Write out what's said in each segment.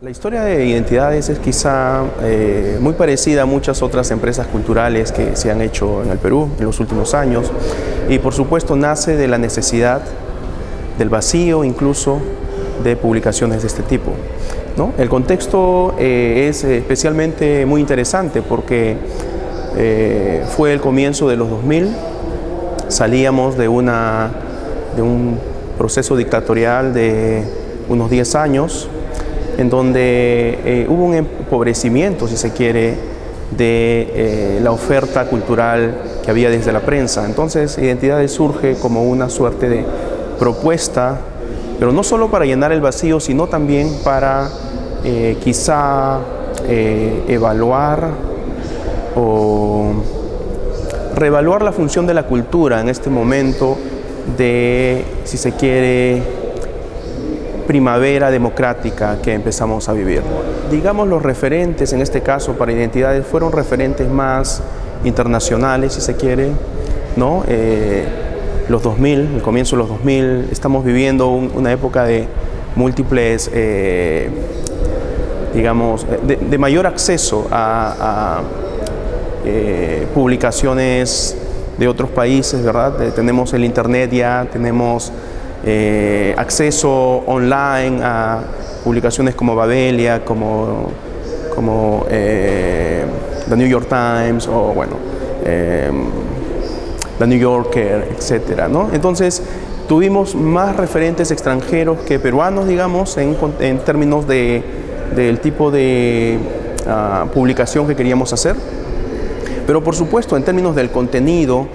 La historia de identidades es quizá eh, muy parecida a muchas otras empresas culturales que se han hecho en el Perú en los últimos años y por supuesto nace de la necesidad, del vacío incluso, de publicaciones de este tipo. El contexto eh, es especialmente muy interesante porque eh, fue el comienzo de los 2000, salíamos de, una, de un proceso dictatorial de unos 10 años, en donde eh, hubo un empobrecimiento, si se quiere, de eh, la oferta cultural que había desde la prensa. Entonces, Identidades surge como una suerte de propuesta, pero no solo para llenar el vacío, sino también para eh, quizá evaluar o reevaluar la función de la cultura en este momento de, si se quiere, primavera democrática que empezamos a vivir. Digamos los referentes, en este caso para identidades, fueron referentes más internacionales, si se quiere, ¿no? Eh, los 2000, el comienzo de los 2000, estamos viviendo una época de múltiples, eh, digamos, de, mayor acceso a, eh, publicaciones de otros países, ¿verdad? tenemos el Internet ya, tenemos eh, acceso online a publicaciones como Babelia, como, como eh, The New York Times o bueno, eh, The New Yorker, ¿no? Entonces tuvimos más referentes extranjeros que peruanos, digamos, en, en términos de, del tipo de ah, publicación que queríamos hacer. Pero por supuesto, en términos del contenido,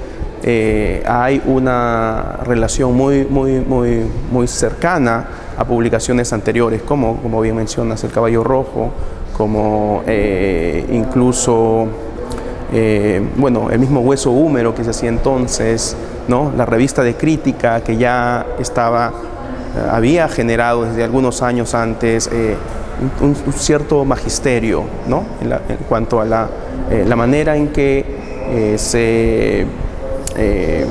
eh, hay una relación muy, muy, muy, muy cercana a publicaciones anteriores, como, como bien mencionas, El Caballo Rojo, como eh, incluso, eh, bueno, el mismo Hueso Húmero que se hacía entonces, ¿no? la revista de crítica que ya estaba, había generado desde algunos años antes un, cierto magisterio ¿no? en, cuanto a la manera en que se eh,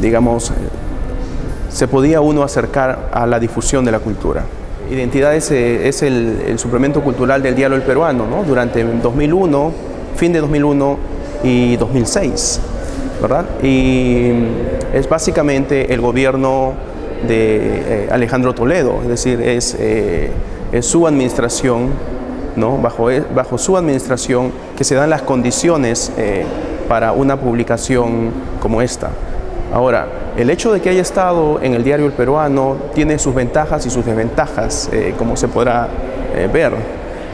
digamos, se podía uno acercar a la difusión de la cultura. Identidades es el, suplemento cultural del El Peruano, ¿no? durante 2001, fin de 2001 y 2006, ¿verdad? Y es básicamente el gobierno de eh, Alejandro Toledo, es decir, es, eh, es su administración, ¿no? bajo, bajo su administración que se dan las condiciones para una publicación como esta. Ahora, el hecho de que haya estado en el diario El Peruano tiene sus ventajas y sus desventajas, eh, como se podrá eh, ver.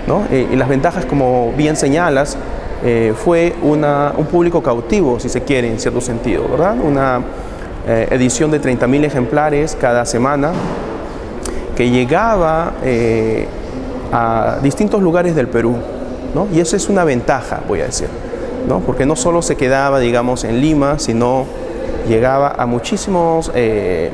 ¿no? Eh, y las ventajas, como bien señalas, fue una, un público cautivo, si se quiere, en cierto sentido, ¿verdad? Una edición de 30.000 ejemplares cada semana que llegaba a distintos lugares del Perú, ¿no? Y eso es una ventaja, voy a decir porque no solo se quedaba, digamos, en Lima, sino llegaba a muchísimos, eh,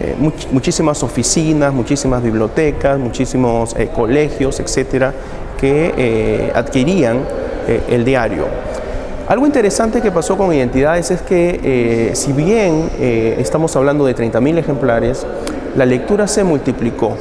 eh, muchísimas oficinas, muchísimas bibliotecas, muchísimos eh, colegios, etcétera, que adquirían el diario. Algo interesante que pasó con Identidades es que, si bien estamos hablando de 30.000 ejemplares, la lectura se multiplicó.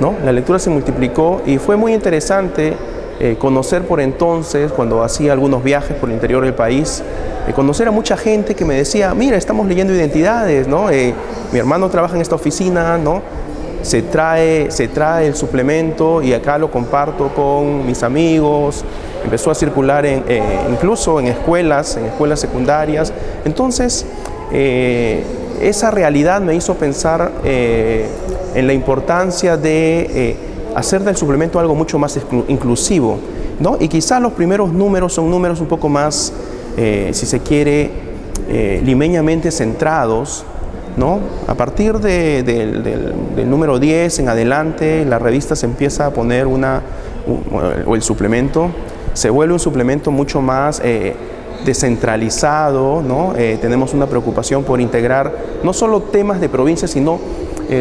¿no? La lectura se multiplicó y fue muy interesante eh, conocer por entonces, cuando hacía algunos viajes por el interior del país, eh, conocer a mucha gente que me decía, mira, estamos leyendo identidades, ¿no? Eh, mi hermano trabaja en esta oficina, ¿no? Se trae, se trae el suplemento y acá lo comparto con mis amigos, empezó a circular incluso en escuelas, en escuelas secundarias. Entonces, esa realidad me hizo pensar en la importancia de hacer del suplemento algo mucho más inclusivo. ¿no? Y quizás los primeros números son números un poco más, eh, si se quiere, eh, limeñamente centrados. ¿no? A partir del, número 10 en adelante, la revista se empieza a poner una, o el suplemento, se vuelve un suplemento mucho más eh, descentralizado, ¿no? tenemos una preocupación por integrar no solo temas de provincia, sino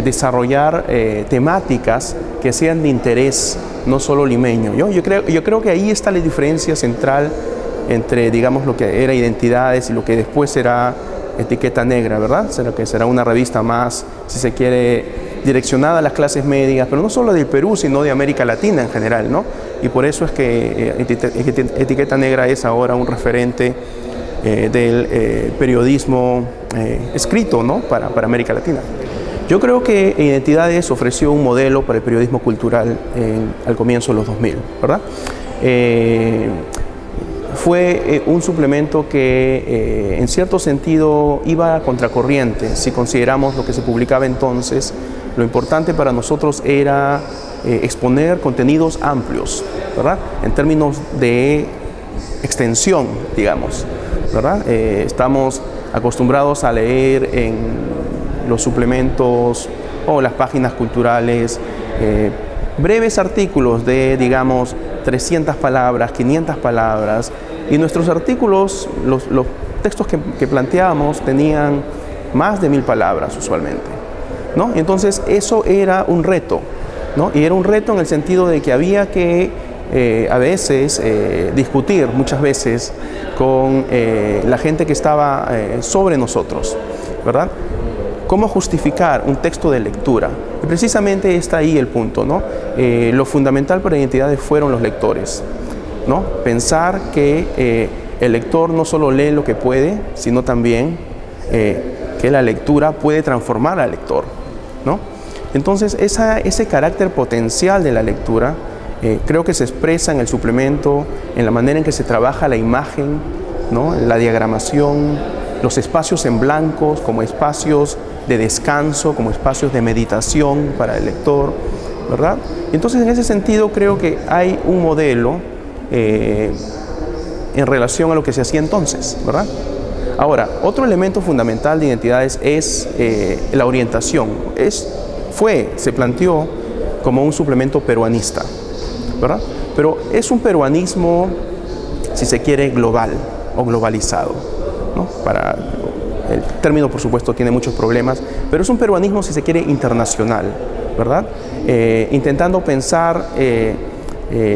desarrollar temáticas que sean de interés, no solo limeño. Yo, yo, creo, yo creo que ahí está la diferencia central entre, digamos, lo que era identidades y lo que después será etiqueta negra, ¿verdad? Será una revista más, si se quiere, direccionada a las clases medias, pero no solo del Perú, sino de América Latina en general, ¿no? Y por eso es que eh, Etiqueta Negra es ahora un referente eh, del eh, periodismo escrito. Para, para, América Latina. Yo creo que Identidades ofreció un modelo para el periodismo cultural al comienzo de los 2000, ¿verdad? fue un suplemento que en cierto sentido iba a contracorriente si consideramos lo que se publicaba entonces lo importante para nosotros era eh, exponer contenidos amplios, ¿verdad? En términos de extensión, digamos, ¿verdad? Eh, estamos acostumbrados a leer en los suplementos o las páginas culturales eh, breves artículos de, digamos, 300 palabras, 500 palabras, y nuestros artículos, los, textos que, planteábamos tenían más de mil palabras usualmente. ¿no? Entonces eso era un reto, ¿no? Y era un reto en el sentido de que había que eh, a veces eh, discutir, muchas veces, con la gente que estaba sobre nosotros, ¿verdad? ¿Cómo justificar un texto de lectura? Y precisamente está ahí el punto, ¿no? lo fundamental para identidades fueron los lectores, ¿no? Pensar que el lector no solo lee lo que puede, sino también que la lectura puede transformar al lector. ¿no? Entonces, ese carácter potencial de la lectura eh, creo que se expresa en el suplemento, en la manera en que se trabaja la imagen, ¿no? la diagramación, los espacios en blancos como espacios de descanso, como espacios de meditación para el lector, ¿verdad? Entonces, en ese sentido, creo que hay un modelo eh, en relación a lo que se hacía entonces, ¿verdad? Ahora, otro elemento fundamental de identidades es eh, la orientación. Es, fue, se planteó como un suplemento peruanista, ¿verdad? Pero es un peruanismo, si se quiere, global o globalizado. ¿no? Para, el término, por supuesto, tiene muchos problemas, pero es un peruanismo, si se quiere, internacional, ¿verdad? Eh, intentando pensar eh,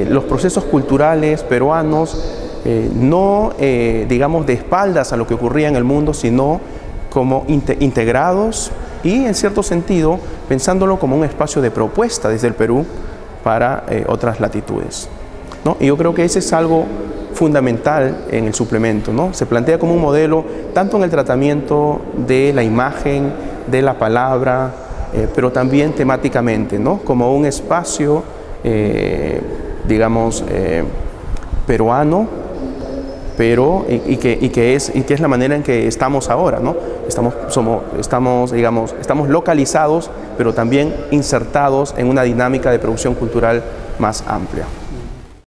los procesos culturales peruanos eh, no, eh, digamos, de espaldas a lo que ocurría en el mundo, sino como integrados y, en cierto sentido, pensándolo como un espacio de propuesta desde el Perú para eh, otras latitudes. ¿no? Y yo creo que ese es algo fundamental en el suplemento. ¿no? Se plantea como un modelo tanto en el tratamiento de la imagen, de la palabra, pero también temáticamente, ¿no? como un espacio, digamos, peruano pero y, que, y, que, es, y que es la manera en que estamos ahora, ¿no? Estamos, somos, estamos, digamos, estamos localizados, pero también insertados en una dinámica de producción cultural más amplia.